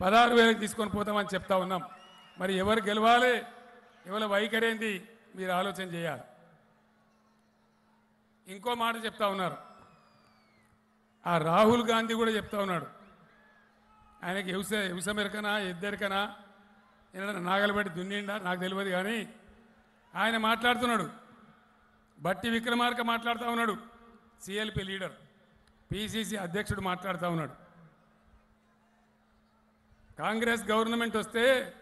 పదహారు వేలకు తీసుకొని పోతామని చెప్తా ఉన్నాం. మరి ఎవరు గెలవాలి? ఎవరి ఏంది? మీరు ఆలోచన చేయాలి. ఇంకో మాట చెప్తా ఉన్నారు. ఆ రాహుల్ గాంధీ కూడా చెప్తా ఉన్నాడు. ఆయనకి హింస హింస మెరకనా? ఎద్దరికనా? ఏదైనా నాగలబెట్టి దున్నిండా? నాకు తెలియదు కానీ ఆయన మాట్లాడుతున్నాడు. బట్టి విక్రమార్క మాట్లాడుతూ ఉన్నాడు. సిఎల్పి లీడర్ పిసిసి అధ్యక్షుడు మాట్లాడుతూ ఉన్నాడు. కాంగ్రెస్ గవర్నమెంట్ వస్తే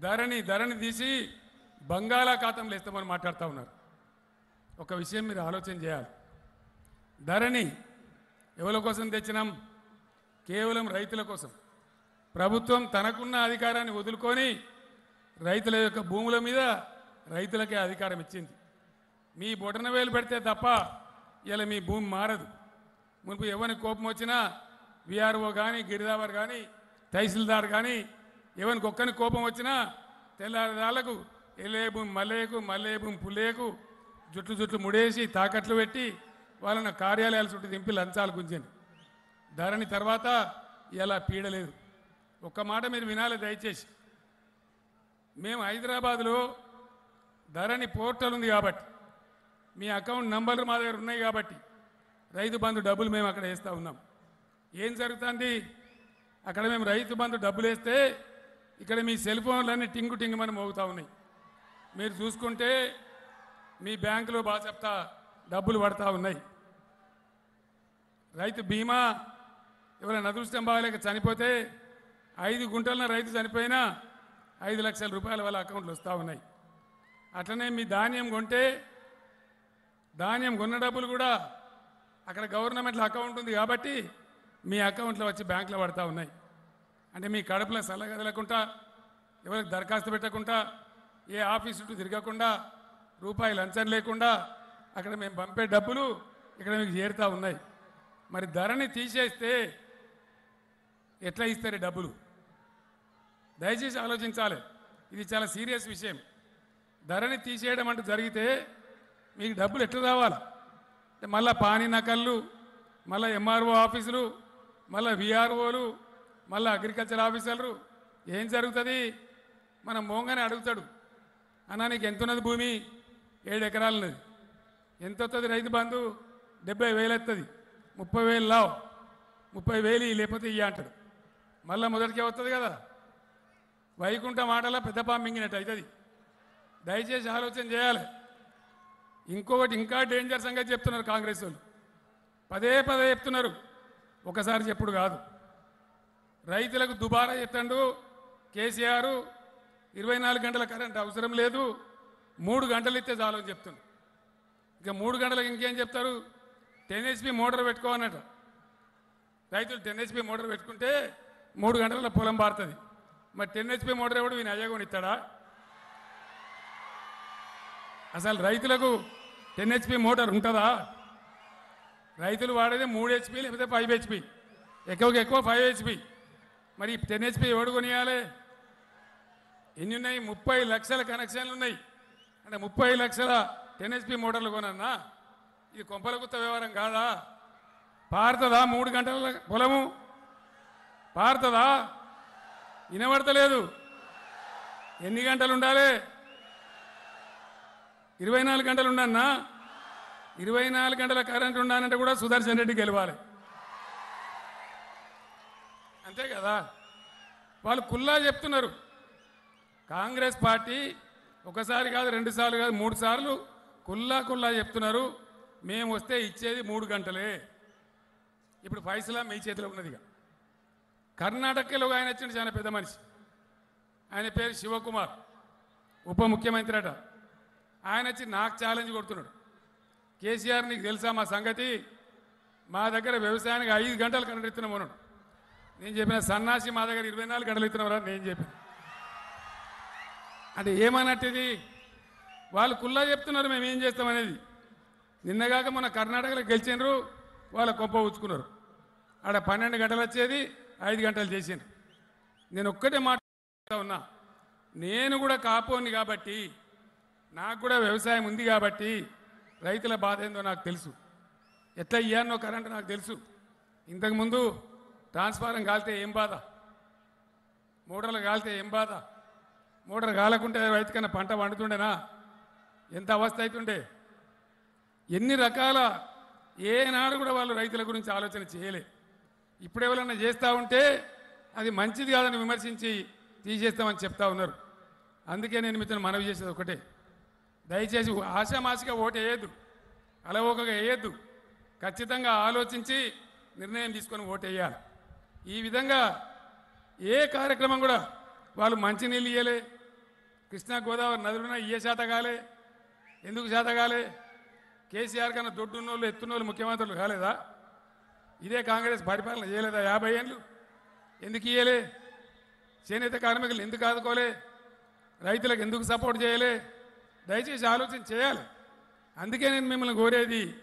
ధరని ధరని తీసి బంగాళాఖాతంలో ఇస్తామని మాట్లాడుతూ ఉన్నారు. ఒక విషయం మీరు ఆలోచన చేయాలి. ధరని ఎవరి కోసం తెచ్చినాం? కేవలం రైతుల కోసం. ప్రభుత్వం తనకున్న అధికారాన్ని వదులుకొని రైతుల యొక్క భూముల మీద రైతులకే అధికారం ఇచ్చింది. మీ బొటన వేలు పెడితే తప్ప ఇలా మీ భూమి మారదు. మునుపు ఎవరిని కోపం వచ్చినా విఆర్ఓ కానీ గిరిదావర్ కానీ తహసీల్దార్ కానీ ఎవరికి ఒక్కని కోపం వచ్చినా తెల్లారిదాళ్ళకు ఎలేబు భూమి మల్లయ్యకు పులేకు భూమి జుట్టు జుట్లు జుట్లు ముడేసి తాకట్లు పెట్టి వాళ్ళని కార్యాలయాల చుట్టూ దింపి లంచాలు గుంజండి ధరణి తర్వాత ఇలా పీడలేదు. ఒక్క మాట మీరు వినాలి దయచేసి. మేము హైదరాబాద్లో ధరణి పోర్టల్ ఉంది కాబట్టి మీ అకౌంట్ నంబర్లు మా దగ్గర ఉన్నాయి కాబట్టి రైతు బంధు డబ్బులు మేము అక్కడ వేస్తూ ఉన్నాం. ఏం జరుగుతుంది? అక్కడ మేము రైతు బంధు డబ్బులు వేస్తే ఇక్కడ మీ సెల్ ఫోన్లన్నీ టింగు టింగు మనం మోగుతూ ఉన్నాయి. మీరు చూసుకుంటే మీ బ్యాంకులో బాగా చెప్తా డబ్బులు పడతా ఉన్నాయి. రైతు బీమా ఎవరైనా అదృష్టం బాగలేక చనిపోతే ఐదు గుంటలన రైతు చనిపోయినా ఐదు లక్షల రూపాయల వాళ్ళ అకౌంట్లు వస్తూ ఉన్నాయి. అట్లనే మీ ధాన్యం కొంటే ధాన్యం కొన్న డబ్బులు కూడా అక్కడ గవర్నమెంట్లో అకౌంట్ ఉంది కాబట్టి మీ అకౌంట్లో వచ్చి బ్యాంకులో పడతా ఉన్నాయి. అంటే మీ కడుపులో సల్లగదలకుండా ఎవరికి దరఖాస్తు పెట్టకుండా ఏ ఆఫీస్ చుట్టూ తిరగకుండా రూపాయి లంచం లేకుండా అక్కడ మేము పంపే డబ్బులు ఇక్కడ మీకు చేరుతూ ఉన్నాయి. మరి ధరని తీసేస్తే ఎట్లా ఇస్తారు డబ్బులు? దయచేసి ఆలోచించాలి. ఇది చాలా సీరియస్ విషయం. ధరని తీసేయడం అంటూ జరిగితే మీకు డబ్బులు ఎట్లా రావాలి? అంటే మళ్ళా పానీ నకళ్ళు మళ్ళీ ఎంఆర్ఓ ఆఫీసులు మళ్ళీ విఆర్ఓలు మళ్ళీ అగ్రికల్చర్ ఆఫీసర్లు ఏం జరుగుతుంది? మనం మోంగానే అడుగుతాడు. అన్నా నీకు ఎంత ఉన్నది భూమి? ఏడు ఎకరాలు ఉన్నది ఎంత వస్తుంది రైతు బంధు? డెబ్బై వేలు వస్తుంది ముప్పై వేలు లావు. ముప్పై వేలు లేకపోతే ఇయ్య అంటాడు. మళ్ళీ మొదటికే వస్తుంది కదా. వైకుంఠం ఆటలా పెద్ద పాము మింగినట్టు అవుతుంది దయచేసి ఆలోచన చేయాలి. ఇంకొకటి ఇంకా డేంజర్ సంగతి చెప్తున్నారు కాంగ్రెస్ వాళ్ళు. పదే పదే చెప్తున్నారు. ఒకసారి చెప్పుడు కాదు. రైతులకు దుబారా ఎత్తండు కేసీఆర్. ఇరవై నాలుగు గంటల కరెంట్ అవసరం లేదు. మూడు గంటలు ఇస్తే చాలు అని చెప్తుంది ఇక మూడు గంటలకు ఇంకేం చెప్తారు? టెన్ హెచ్పి మోటార్ పెట్టుకోవన్నట రైతులు టెన్ హెచ్పి మోటార్ పెట్టుకుంటే మూడు గంటల పొలం పారుతుంది. మరి టెన్ హెచ్పి మోటార్ ఎవడు? ఈయన అయ్యకొని ఇస్తాడా? అసలు రైతులకు టెన్ హెచ్పి మోటార్ ఉంటుందా? రైతులు వాడేది మూడు హెచ్పి లేకపోతే ఫైవ్ హెచ్పి ఎక్కువకి ఎక్కువ ఫైవ్ హెచ్పి మరి టెన్ హెచ్పి ఎవడు కొనియాలి? ఎన్ని ఉన్నాయి ముప్పై లక్షల కనెక్షన్లు ఉన్నాయి అంటే ముప్పై లక్షల టెన్ హెచ్పి మోటార్లు కొనన్నా? ఇది కొంపల గుత్త వ్యవహారం కాదా? పారుతుందా? మూడు గంటల పొలము? పారుతుందా? వినబడతలేదు. ఎన్ని గంటలు ఉండాలి? ఇరవై నాలుగు గంటలు ఉండన్నా ఇరవై నాలుగు గంటల కరెంట్ ఉండాలంటే కూడా సుదర్శన్ రెడ్డి గెలవాలి. అంతే కదా? వాళ్ళు కుల్లా చెప్తున్నారు. కాంగ్రెస్ పార్టీ ఒకసారి కాదు రెండు సార్లు కాదు మూడు సార్లు కుల్లా కుల్లా చెప్తున్నారు. మేము వస్తే ఇచ్చేది మూడు గంటలే. ఇప్పుడు ఫైసలా మీ చేతిలో ఉన్నదిగా కర్ణాటకలో ఆయన వచ్చింది చాలా పెద్ద మనిషి. ఆయన పేరు శివకుమార్ ఉప ముఖ్యమంత్రి అట. ఆయన వచ్చి నాకు ఛాలెంజ్ కొడుతున్నాడు. కేసీఆర్ నీకు తెలుసా మా సంగతి? మా దగ్గర వ్యవసాయానికి ఐదు గంటలు కరెంట్ ఇస్తున్నాం నేను చెప్పిన సన్నాసి మా దగ్గర ఇరవై నాలుగు గంటలు ఇస్తున్నారా నేను చెప్పాను. అంటే ఏమన్నట్టుది వాళ్ళు కుల్లా చెప్తున్నారు మేము ఏం చేస్తామనేది నిన్నగాక మన కర్ణాటకలో గెలిచినారు వాళ్ళ కొంప ఉంచుకున్నారు ఆడ పన్నెండు గంటలు వచ్చేది ఐదు గంటలు చేసిండ్రు. నేను ఒక్కటే మాట్లాడుతూ ఉన్నా. నేను కూడా కాపోని కాబట్టి నాకు కూడా వ్యవసాయం ఉంది కాబట్టి రైతుల బాధ ఏందో నాకు తెలుసు. ఎట్లా ఇయ్యానో కరెంటు నాకు తెలుసు. ఇంతకుముందు ట్రాన్స్ఫారం కాలితే ఏం బాధ? మోటార్లు కాలితే ఏం బాధ? మోటార్ కాలకుంటే రైతుకన్నా పంట పండుతుండేనా? ఎంత అవస్థ అవుతుండే ఎన్ని రకాల ఏనాడు కూడా వాళ్ళు రైతుల గురించి ఆలోచన చేయలే. ఇప్పుడు ఎవరన్నా చేస్తూ ఉంటే అది మంచిది కాదని విమర్శించి తీసేస్తామని చెప్తా ఉన్నారు. అందుకే నేను మీతో మనవి చేసేది ఒకటే. దయచేసి ఆశామాసిగా ఓటు వేయద్దు అలవోకగా వేయద్దు ఖచ్చితంగా ఆలోచించి నిర్ణయం తీసుకొని ఓటు వేయాలి ఈ విధంగా ఏ కార్యక్రమం కూడా వాళ్ళు మంచినీళ్ళు ఇయ్యలే కృష్ణా గోదావరి నదులున్నా ఇయ్య శాత కాలే ఎందుకు శాత కాలే? కేసీఆర్ కన్నా దొడ్డున్నోళ్ళు ఎత్తున్నోళ్ళు ముఖ్యమంత్రులు కాలేదా? ఇదే కాంగ్రెస్ పరిపాలన చేయలేదా? యాభై ఏళ్ళు ఎందుకు ఇయ్యలే? చేనేత కార్మికులు ఎందుకు ఆదుకోలే? రైతులకు ఎందుకు సపోర్ట్ చేయలే? దయచేసి ఆలోచన చేయాలి. అందుకే నేను మిమ్మల్ని కోరేది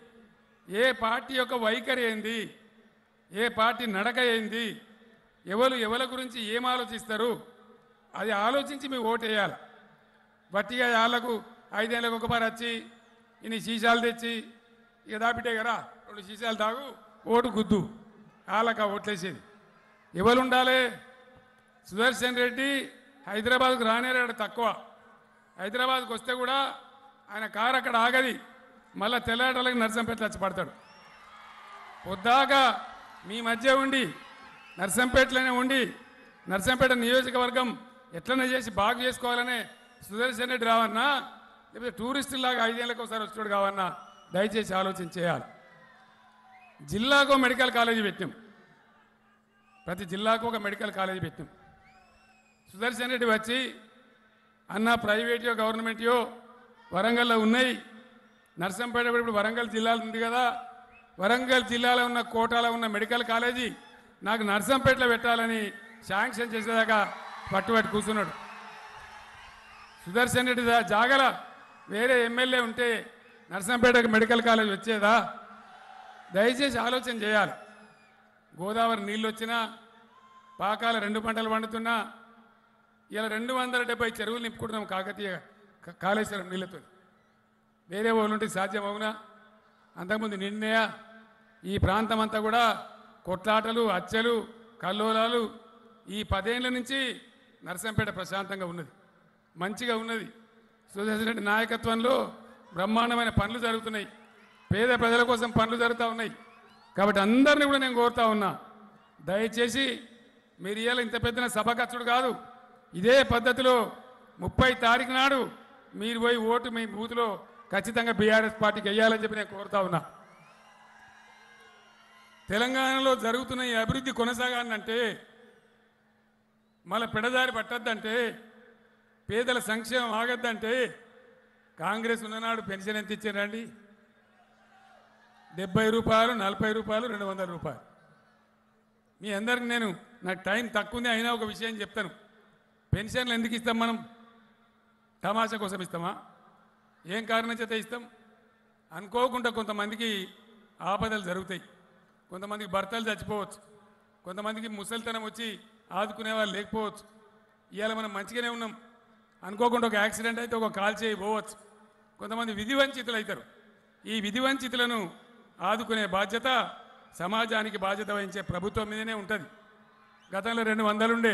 ఏ పార్టీ యొక్క వైఖరి ఏంది ఏ పార్టీ నడక ఏంది ఎవరు ఎవరి గురించి ఏం ఆలోచిస్తారు అది ఆలోచించి మీ ఓటేయాలి వట్టిగా వాళ్ళకు ఐదేళ్ళకు ఒకసారి వచ్చి ఇన్ని సీసాలు తెచ్చి ఇక దాపిటే కదా రెండు సీసాలు తాగు ఓటు గుద్దు. వాళ్ళక ఓట్లేసేది. ఎవరు ఉండాలి? సుదర్శన్ రెడ్డి హైదరాబాద్కు రానేరాడు తక్కువ. హైదరాబాద్కు వస్తే కూడా ఆయన కారు అక్కడ ఆగది. మళ్ళీ తెల్లాటలకి నర్సంపేట వచ్చి పడతాడు. పొద్దాక మీ మధ్య ఉండి నర్సంపేటలోనే ఉండి నర్సంపేట నియోజకవర్గం ఎట్లనే చేసి బాగు చేసుకోవాలనే సుదర్శన్ రెడ్డి రావన్నా లేకపోతే టూరిస్టులాగా ఐదేళ్ళకి ఒకసారి వచ్చాడు కావన్నా దయచేసి ఆలోచన చేయాలి. జిల్లాకు మెడికల్ కాలేజీ పెట్టాం ప్రతి జిల్లాకు ఒక మెడికల్ కాలేజీ పెట్టాం సుదర్శన్ రెడ్డి వచ్చి అన్న ప్రైవేట్యో గవర్నమెంట్యో వరంగల్లో ఉన్నాయి. నర్సంపేట కూడా ఇప్పుడు వరంగల్ జిల్లాలో ఉంది కదా. వరంగల్ జిల్లాలో ఉన్న కోటాలో ఉన్న మెడికల్ కాలేజీ నాకు నర్సంపేటలో పెట్టాలని శాంక్షన్ చేసేదాకా పట్టుబట్టి కూర్చున్నాడు. సుదర్శన్ రెడ్డి జాగల వేరే ఎమ్మెల్యే ఉంటే నర్సంపేటకు మెడికల్ కాలేజ్ వచ్చేదా? దయచేసి ఆలోచన చేయాలి. గోదావరి నీళ్ళు వచ్చినా పాకాల రెండు పంటలు పండుతున్నా ఇలా రెండు వందల డెబ్బై చెరువులు నింపుకుంటున్నాం కాకతీయ కాళేశ్వరం నీళ్ళతో. వేరే వాళ్ళు ఉంటే సాధ్యం అవునా? అంతకుముందు నిన్నయ ఈ ప్రాంతం అంతా కూడా కొట్లాటలు అచ్చలు కల్లోలాలు ఈ పదేళ్ళ నుంచి నరసంపేట ప్రశాంతంగా ఉన్నది. మంచిగా ఉన్నది. సుదర్శన్ రెడ్డి నాయకత్వంలో బ్రహ్మాండమైన పనులు జరుగుతున్నాయి. పేద ప్రజల కోసం పనులు జరుగుతూ ఉన్నాయి. కాబట్టి అందరినీ కూడా నేను కోరుతా ఉన్నా. దయచేసి మీరు ఇవాళ ఇంత పెద్ద సభ ఖర్చుడు కాదు. ఇదే పద్ధతిలో ముప్పై తారీఖు నాడు మీరు పోయి ఓటు మీ బూత్లో ఖచ్చితంగా బీఆర్ఎస్ పార్టీకి వెయ్యాలని చెప్పి నేను కోరుతా ఉన్నా. తెలంగాణలో జరుగుతున్న ఈ అభివృద్ధి కొనసాగాలంటే మళ్ళీ పెడదారి పట్టద్దంటే పేదల సంక్షేమం ఆగద్దంటే కాంగ్రెస్ ఉన్ననాడు పెన్షన్ ఎంత ఇచ్చారండి? డెబ్బై రూపాయలు నలభై రూపాయలు రెండు వందల రూపాయలు. మీ అందరికి నేను నాకు టైం తక్కువ ఉంది అయినా ఒక విషయం చెప్తాను. పెన్షన్లు ఎందుకు ఇస్తాం మనం? తమాషా కోసం ఇస్తామా? ఏం కారణం చేత ఇస్తాం? అనుకోకుండా కొంతమందికి ఆపదలు జరుగుతాయి. కొంతమందికి భర్తలు చచ్చిపోవచ్చు. కొంతమందికి ముసలితనం వచ్చి ఆదుకునే వాళ్ళు లేకపోవచ్చు. ఇవాళ మనం మంచిగానే ఉన్నాం. అనుకోకుండా ఒక యాక్సిడెంట్ అయితే ఒక కాల్ చేయి పోవచ్చు. కొంతమంది విధి వంచితులు అవుతారు. ఈ విధి వంచితులను ఆదుకునే బాధ్యత సమాజానికి బాధ్యత వహించే ప్రభుత్వం మీదనే ఉంటుంది. గతంలో రెండు వందలుండే